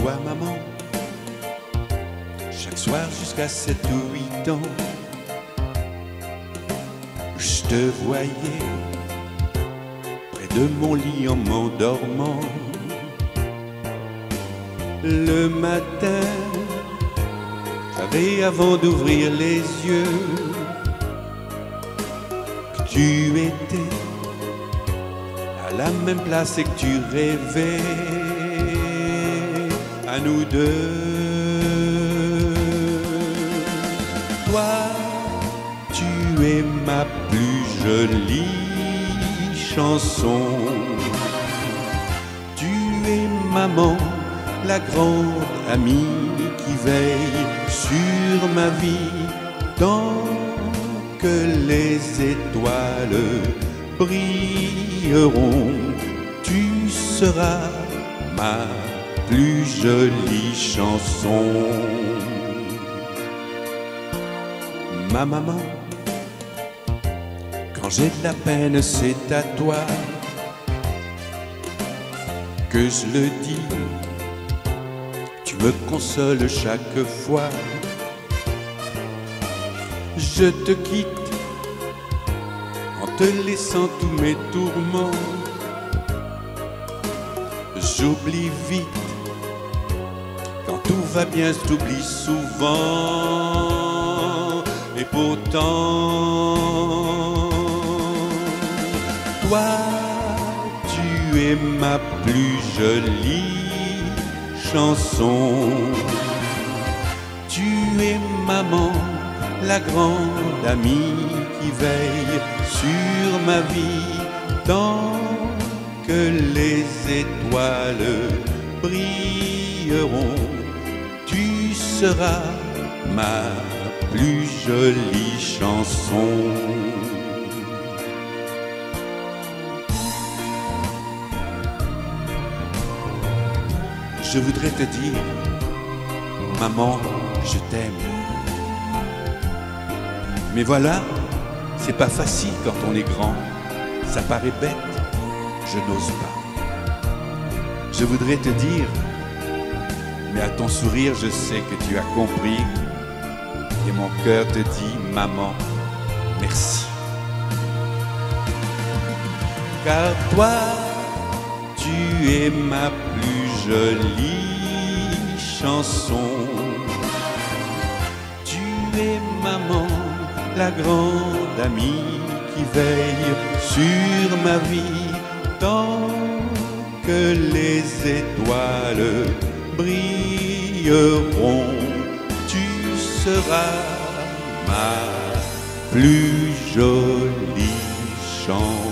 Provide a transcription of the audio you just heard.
toi, maman, chaque soir jusqu'à 7 ou 8 ans, je te voyais près de mon lit en m'endormant. Le matin, savais avant d'ouvrir les yeux que tu étais à la même place et que tu rêvais nous deux. Toi, tu es ma plus jolie chanson. Tu es maman, la grande amie qui veille sur ma vie tant que les étoiles brilleront. Tu seras ma plus jolie chanson. Ma maman, quand j'ai de la peine, c'est à toi que je le dis. Tu me consoles chaque fois. Je te quitte en te laissant tous mes tourments. J'oublie vite quand tout va bien, t'oublie souvent. Et pourtant, toi, tu es ma plus jolie chanson. Tu es maman, la grande amie qui veille sur ma vie tant que les étoiles brilleront. Tu seras ma plus jolie chanson. Je voudrais te dire, maman, je t'aime. Mais voilà, c'est pas facile quand on est grand. Ça paraît bête, je n'ose pas. Je voudrais te dire, mais à ton sourire, je sais que tu as compris. Et mon cœur te dit, maman, merci. Car toi, tu es ma plus jolie chanson. Tu es maman, la grande amie qui veille sur ma vie tant que les étoiles brilleront. Tu seras ma plus jolie chanson.